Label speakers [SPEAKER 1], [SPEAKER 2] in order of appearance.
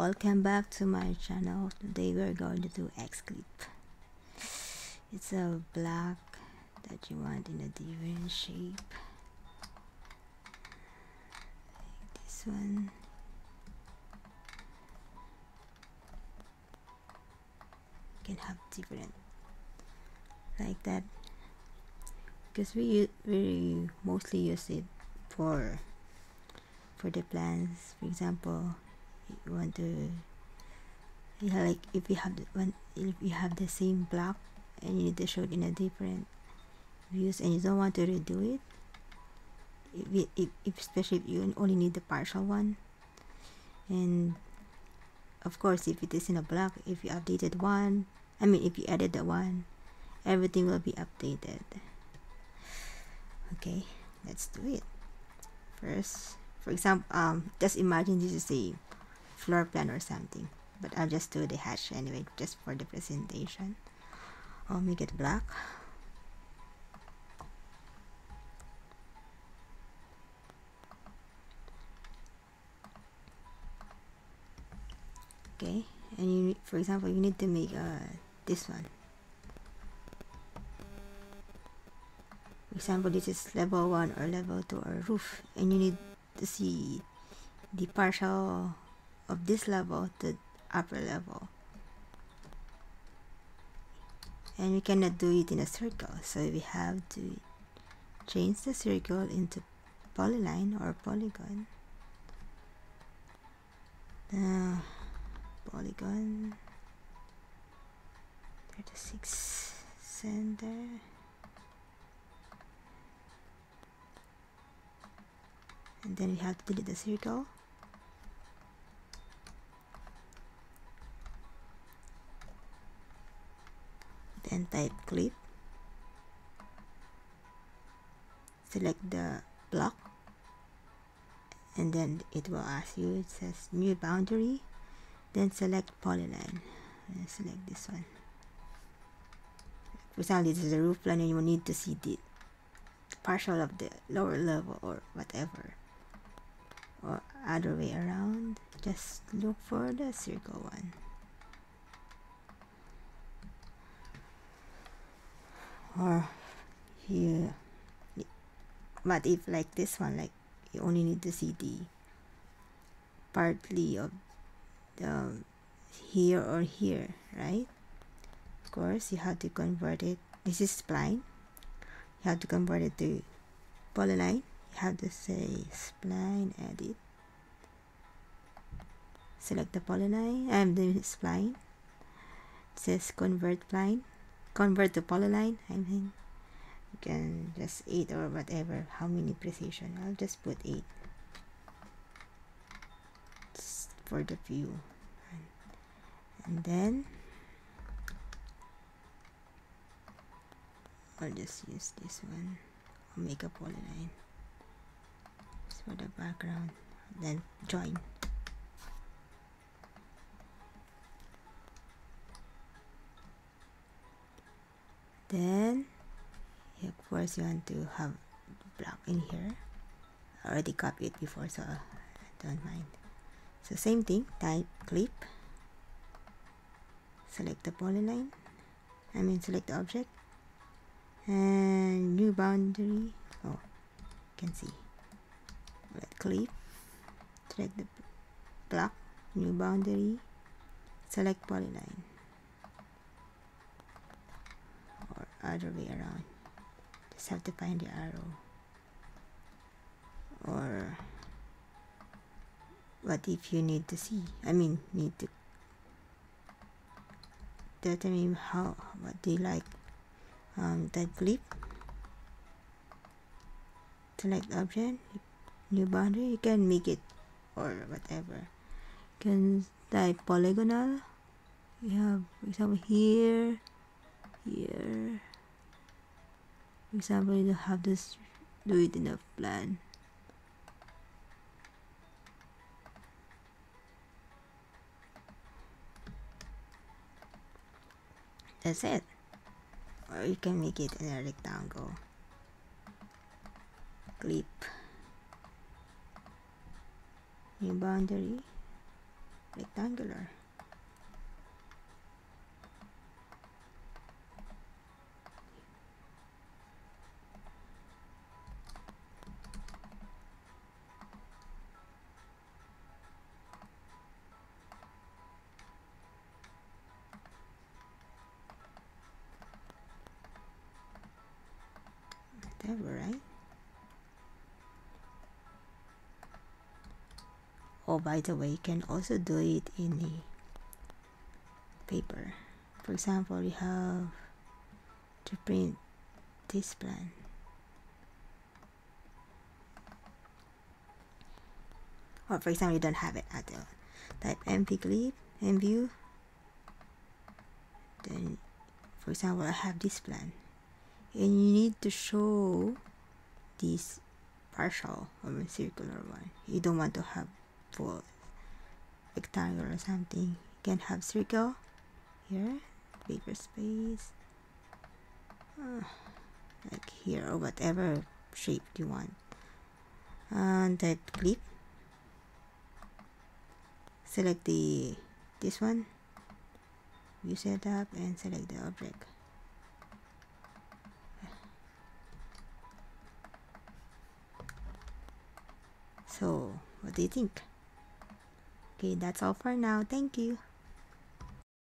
[SPEAKER 1] welcome back to my channel. Today we're going to do X clip. It's a black that you want in a different shape. Like this one. You can have different like that. Because we we mostly use it for for the plants. For example you want to yeah like if you have the one if you have the same block and you need to show it in a different views and you don't want to redo it if, if, if especially if you only need the partial one and of course if it is in a block if you updated one I mean if you added the one everything will be updated. Okay let's do it. First for example um just imagine this is a floor plan or something. But I'll just do the hatch anyway just for the presentation. I'll make it black. Okay and you for example you need to make uh, this one. For example this is level 1 or level 2 or roof and you need to see the partial of this level to upper level. And we cannot do it in a circle so we have to change the circle into polyline or polygon. Uh, polygon 36 center. And then we have to delete the circle then type clip. Select the block. And then it will ask you it says new boundary. Then select polyline. And select this one. For example this is a roof plan and you will need to see the partial of the lower level or whatever. Or other way around. Just look for the circle one or here but if like this one like you only need to see the partly of the here or here right? Of course you have to convert it. This is spline. You have to convert it to polyline. You have to say spline edit. Select the polyline and the spline. It says convert spline convert to polyline I mean you can just 8 or whatever how many precision. I'll just put 8 just for the view. And then I'll just use this one. I'll make a polyline. For the background. Then join then of course you want to have block in here. I already copied it before so don't mind. So same thing type clip. Select the polyline. I mean select the object. And new boundary. Oh you can see. Let clip. Select the block. New boundary. Select polyline other way around. Just have to find the arrow. Or what if you need to see? I mean need to determine how what do you like? Um, type clip select object new boundary you can make it or whatever. You can type polygonal. You have example here here for example you don't have this do it in a plan. That's it. Or you can make it in a rectangle. Clip. New boundary. Rectangular whatever right? Oh by the way you can also do it in the paper. For example you have to print this plan. Or for example you don't have it at all. Type mp clip and view then for example I have this plan and you need to show this partial. Or circular one you don't want to have full rectangle or something. You can have circle here paper space. Uh, like here or whatever shape you want. And that clip. Select the this one. View setup and select the object so what do you think? Okay that's all for now. Thank you